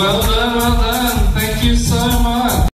Well done.